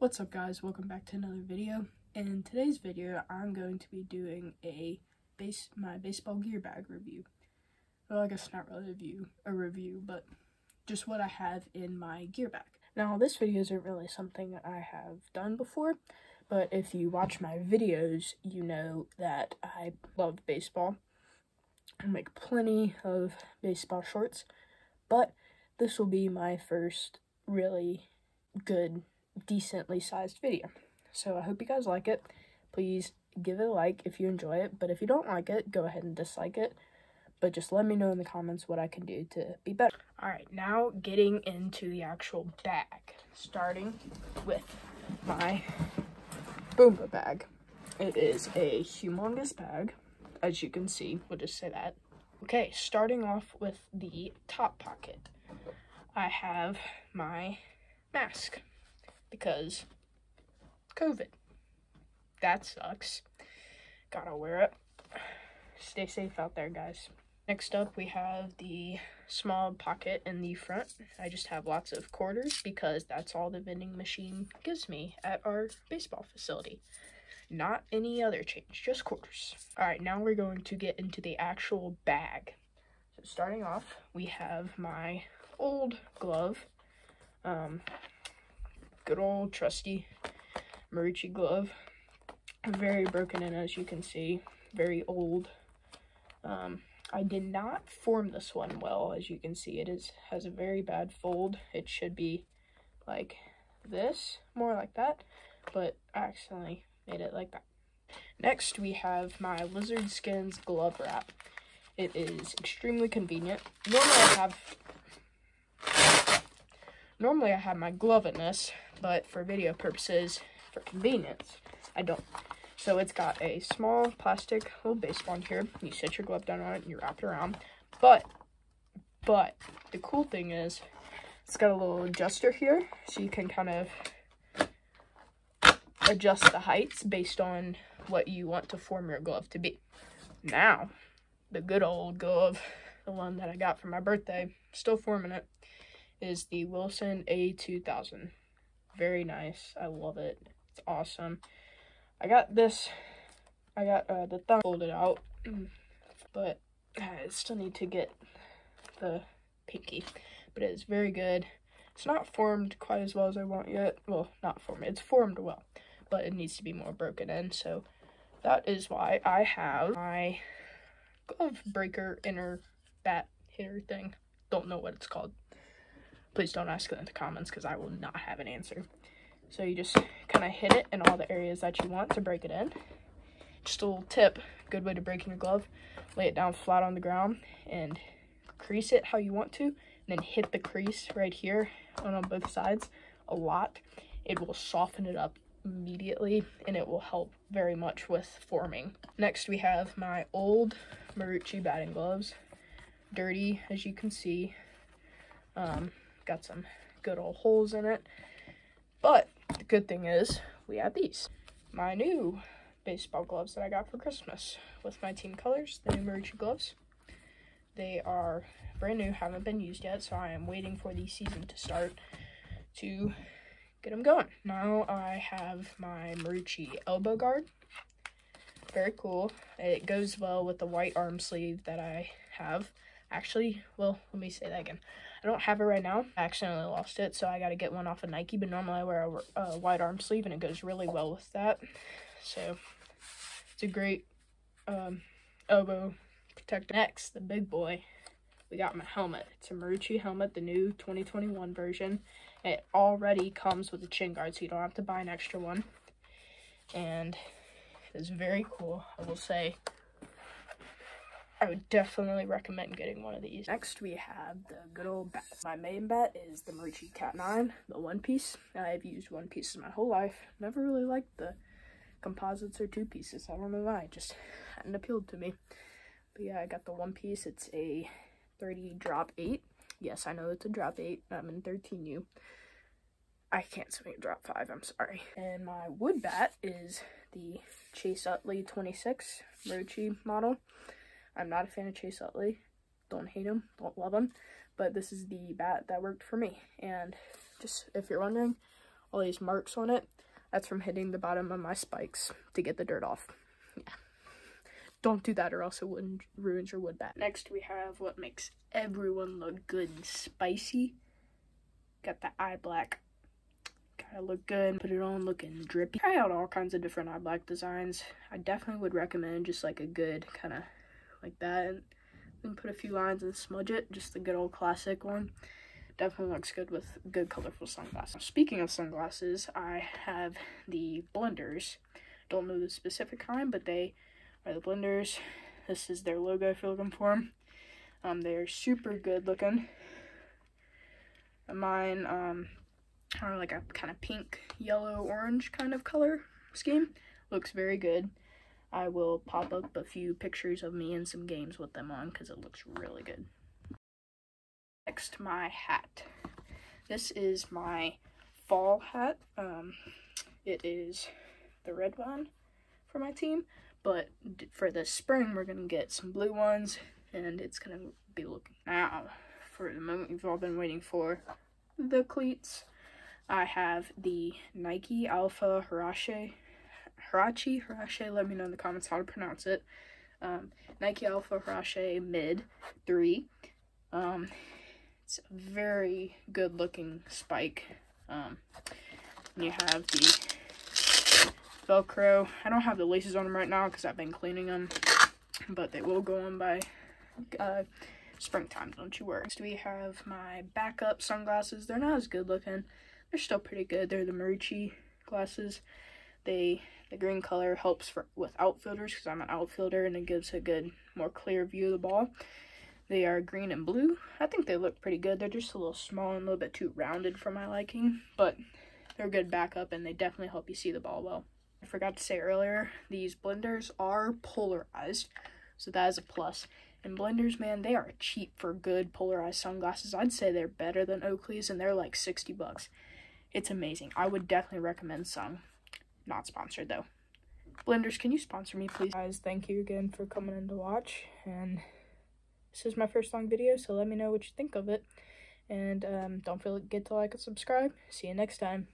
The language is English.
What's up guys, welcome back to another video. In today's video, I'm going to be doing a base my baseball gear bag review. Well, I guess not really a review, a review, but just what I have in my gear bag. Now, this video isn't really something I have done before, but if you watch my videos, you know that I love baseball. I make plenty of baseball shorts, but this will be my first really good, decently sized video. So I hope you guys like it. Please give it a like if you enjoy it, but if you don't like it, go ahead and dislike it. But just let me know in the comments what I can do to be better. Alright, now getting into the actual bag. Starting with my Boombah bag. It is a humongous bag, as you can see. We'll just say that. Okay, starting off with the top pocket. I have my mask because COVID. That sucks. Gotta wear it. Stay safe out there, guys. Next up, we have the small pocket in the front. I just have lots of quarters because that's all the vending machine gives me at our baseball facility. Not any other change, just quarters. All right, now we're going to get into the actual bag. So starting off, we have my old glove. Um, good old trusty Marucci glove. Very broken in, as you can see. Very old. Um, I did not form this one well, as you can see. It is has a very bad fold. It should be like this, more like that, but I accidentally made it like that. Next, we have my Lizard Skins glove wrap. It is extremely convenient. Normally, I have Normally I have my glove in this, but for video purposes, for convenience, I don't. So it's got a small plastic little base bond here. You set your glove down on it and you wrap it around. But, but, the cool thing is, it's got a little adjuster here, so you can kind of adjust the heights based on what you want to form your glove to be. Now, the good old glove, the one that I got for my birthday, still forming it is the Wilson A2000. Very nice. I love it. It's awesome. I got this. I got uh, the thumb folded out, but I still need to get the pinky. But it is very good. It's not formed quite as well as I want yet. Well, not formed. It's formed well, but it needs to be more broken in. So that is why I have my glove breaker inner bat hitter thing. Don't know what it's called. Please don't ask it in the comments because I will not have an answer. So you just kind of hit it in all the areas that you want to break it in. Just a little tip, good way to break in your glove. Lay it down flat on the ground and crease it how you want to. And then hit the crease right here on both sides a lot. It will soften it up immediately and it will help very much with forming. Next we have my old Marucci batting gloves. Dirty as you can see. Um, got some good old holes in it. But the good thing is we have these. My new baseball gloves that I got for Christmas with my team colors, the new Marucci gloves. They are brand new, haven't been used yet, so I am waiting for the season to start to get them going. Now I have my Marucci elbow guard. Very cool. It goes well with the white arm sleeve that I have. Actually, well, let me say that again. I don't have it right now. I accidentally lost it, so I got to get one off of Nike. But normally I wear a, a wide arm sleeve, and it goes really well with that. So it's a great um, elbow protector. Next, the big boy. We got my helmet. It's a Marucci helmet, the new 2021 version. It already comes with a chin guard, so you don't have to buy an extra one. And it's very cool, I will say. I would definitely recommend getting one of these. Next, we have the good old bat. My main bat is the Marucci Cat 9, the One Piece. I've used One Pieces my whole life. Never really liked the composites or two pieces. I don't know why. It just hadn't appealed to me. But yeah, I got the One Piece. It's a 30 drop 8. Yes, I know it's a drop 8. I'm in 13U. I can't swing a drop 5, I'm sorry. And my wood bat is the Chase Utley 26 Marucci model. I'm not a fan of Chase Utley. Don't hate him, don't love him. But this is the bat that worked for me. And just if you're wondering, all these marks on it. That's from hitting the bottom of my spikes to get the dirt off. Yeah. Don't do that or else it wouldn't ruins your wood bat. Next we have what makes everyone look good and spicy. Got the eye black. Gotta look good. Put it on looking drippy. Try out all kinds of different eye black designs. I definitely would recommend just like a good kind of like that. And then put a few lines and smudge it. Just the good old classic one. Definitely looks good with good colorful sunglasses. Speaking of sunglasses, I have the blenders. Don't know the specific kind, but they are the blenders. This is their logo if you're looking for them. Um, they're super good looking. Mine um, are like a kind of pink, yellow, orange kind of color scheme. Looks very good. I will pop up a few pictures of me in some games with them on because it looks really good. Next, my hat. This is my fall hat. Um, it is the red one for my team. But for the spring, we're going to get some blue ones, and it's going to be looking now for the moment you've all been waiting for, the cleats. I have the Nike Alpha Huarache, Huarache, Huarache, let me know in the comments how to pronounce it. Um, Nike Alpha Huarache Mid 3. Um, it's a very good looking spike. Um, you have the Velcro. I don't have the laces on them right now because I've been cleaning them, but they will go on by uh, springtime, don't you worry. Next we have my backup sunglasses. They're not as good looking. They're still pretty good. They're the Marucci glasses. They the green color helps for with outfielders because I'm an outfielder and it gives a good, more clear view of the ball. They are green and blue. I think they look pretty good. They're just a little small and a little bit too rounded for my liking, but they're good backup and they definitely help you see the ball well. I forgot to say earlier, these blenders are polarized, so that is a plus. And blenders, man, they are cheap for good polarized sunglasses. I'd say they're better than Oakley's, and they're like 60 bucks. It's amazing. I would definitely recommend some. Not sponsored though. Blenders, can you sponsor me, please? Guys, thank you again for coming in to watch. And this is my first long video, so let me know what you think of it. And um, don't forget to like and subscribe. See you next time.